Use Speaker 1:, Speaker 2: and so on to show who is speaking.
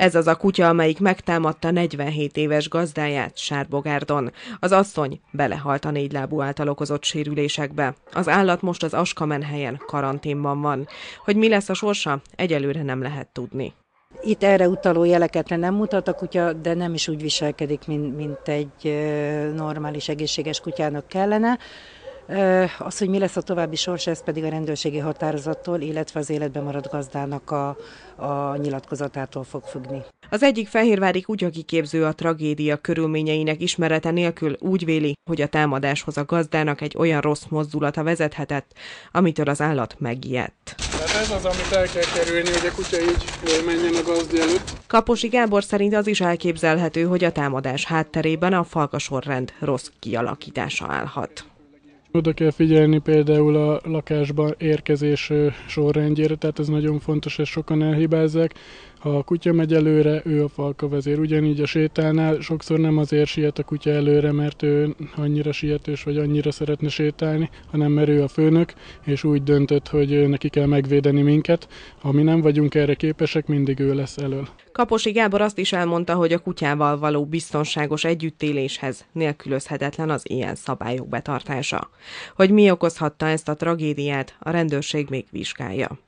Speaker 1: Ez az a kutya, amelyik megtámadta 47 éves gazdáját Sárbogárdon. Az asszony belehalt a négylábú által okozott sérülésekbe. Az állat most az Askamen helyen karanténban van. Hogy mi lesz a sorsa, egyelőre nem lehet tudni.
Speaker 2: Itt erre utaló jeleket nem mutat a kutya, de nem is úgy viselkedik, mint, mint egy normális, egészséges kutyának kellene. Az, hogy mi lesz a további sors, ez pedig a rendőrségi határozattól, illetve az életben maradt gazdának a, a nyilatkozatától fog függni.
Speaker 1: Az egyik fehérvári kutyakiképző a tragédia körülményeinek ismerete nélkül úgy véli, hogy a támadáshoz a gazdának egy olyan rossz mozdulata vezethetett, amitől az állat megijedt.
Speaker 3: Tehát ez az, amit el kell kerülni, hogy a kutya így menjen a gazdi előtt.
Speaker 1: Kaposi Gábor szerint az is elképzelhető, hogy a támadás hátterében a falkasorrend rossz kialakítása állhat.
Speaker 3: Oda kell figyelni például a lakásban érkezés sorrendjére, tehát ez nagyon fontos, ezt sokan elhibázzák. Ha a kutya megy előre, ő a falka vezér. Ugyanígy a sétálnál sokszor nem azért siet a kutya előre, mert ő annyira sietős vagy annyira szeretne sétálni, hanem mert ő a főnök, és úgy döntött, hogy neki kell megvédeni minket. Ha mi nem vagyunk erre képesek, mindig ő lesz elől.
Speaker 1: Kaposi Gábor azt is elmondta, hogy a kutyával való biztonságos együttéléshez nélkülözhetetlen az ilyen szabályok betartása. Hogy mi okozhatta ezt a tragédiát, a rendőrség még vizsgálja.